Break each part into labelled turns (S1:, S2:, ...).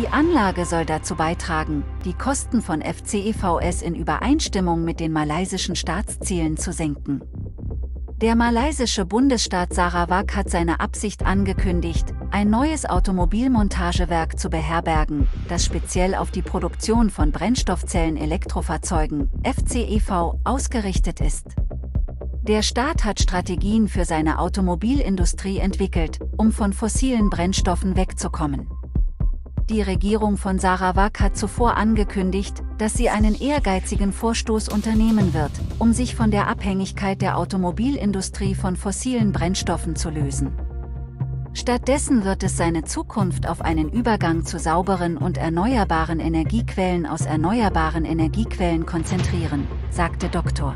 S1: Die Anlage soll dazu beitragen, die Kosten von FCEVS in Übereinstimmung mit den malaysischen Staatszielen zu senken. Der malaysische Bundesstaat Sarawak hat seine Absicht angekündigt, ein neues Automobilmontagewerk zu beherbergen, das speziell auf die Produktion von Brennstoffzellen-Elektrofahrzeugen, FCEV, ausgerichtet ist. Der Staat hat Strategien für seine Automobilindustrie entwickelt, um von fossilen Brennstoffen wegzukommen. Die Regierung von Sarawak hat zuvor angekündigt, dass sie einen ehrgeizigen Vorstoß unternehmen wird, um sich von der Abhängigkeit der Automobilindustrie von fossilen Brennstoffen zu lösen. Stattdessen wird es seine Zukunft auf einen Übergang zu sauberen und erneuerbaren Energiequellen aus erneuerbaren Energiequellen konzentrieren, sagte Dr.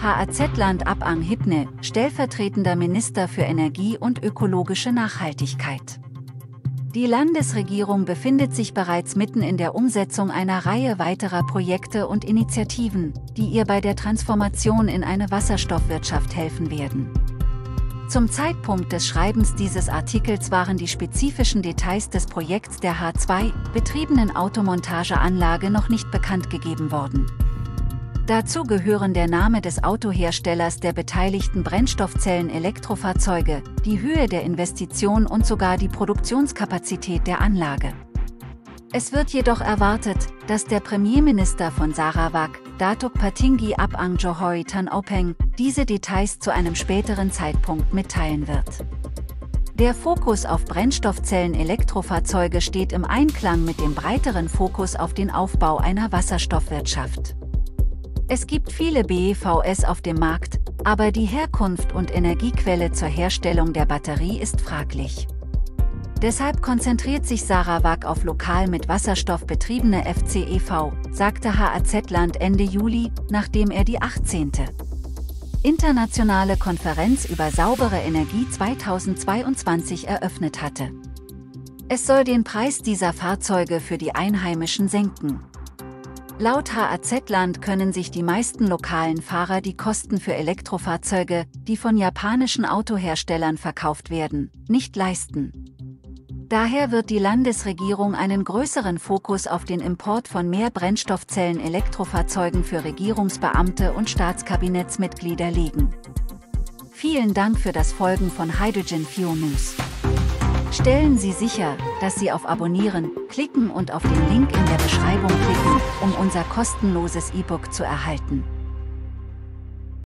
S1: HAZ-Land Abang Hipne, stellvertretender Minister für Energie und ökologische Nachhaltigkeit. Die Landesregierung befindet sich bereits mitten in der Umsetzung einer Reihe weiterer Projekte und Initiativen, die ihr bei der Transformation in eine Wasserstoffwirtschaft helfen werden. Zum Zeitpunkt des Schreibens dieses Artikels waren die spezifischen Details des Projekts der H2 betriebenen Automontageanlage noch nicht bekannt gegeben worden. Dazu gehören der Name des Autoherstellers der beteiligten Brennstoffzellen-Elektrofahrzeuge, die Höhe der Investition und sogar die Produktionskapazität der Anlage. Es wird jedoch erwartet, dass der Premierminister von Sarawak, Datuk Patinggi Abang Johoi Tan Openg, diese Details zu einem späteren Zeitpunkt mitteilen wird. Der Fokus auf Brennstoffzellen-Elektrofahrzeuge steht im Einklang mit dem breiteren Fokus auf den Aufbau einer Wasserstoffwirtschaft. Es gibt viele BEVS auf dem Markt, aber die Herkunft und Energiequelle zur Herstellung der Batterie ist fraglich. Deshalb konzentriert sich Sarawak auf lokal mit Wasserstoff betriebene FCEV, sagte HAZ-Land Ende Juli, nachdem er die 18. Internationale Konferenz über saubere Energie 2022 eröffnet hatte. Es soll den Preis dieser Fahrzeuge für die Einheimischen senken. Laut HAZ-Land können sich die meisten lokalen Fahrer die Kosten für Elektrofahrzeuge, die von japanischen Autoherstellern verkauft werden, nicht leisten. Daher wird die Landesregierung einen größeren Fokus auf den Import von mehr Brennstoffzellen-Elektrofahrzeugen für Regierungsbeamte und Staatskabinettsmitglieder legen. Vielen Dank für das Folgen von Hydrogen Fuel News. Stellen Sie sicher, dass Sie auf Abonnieren klicken und auf den Link in der Beschreibung klicken, um unser kostenloses E-Book zu erhalten.